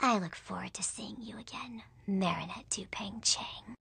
I look forward to seeing you again, Marinette Dupeng Chang.